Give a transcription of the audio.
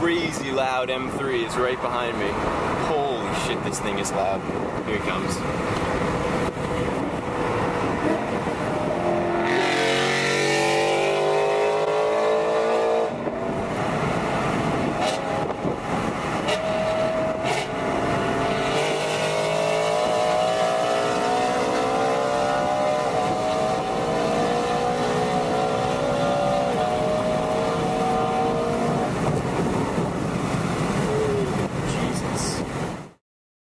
crazy loud M3 is right behind me. Holy shit, this thing is loud. Here it comes.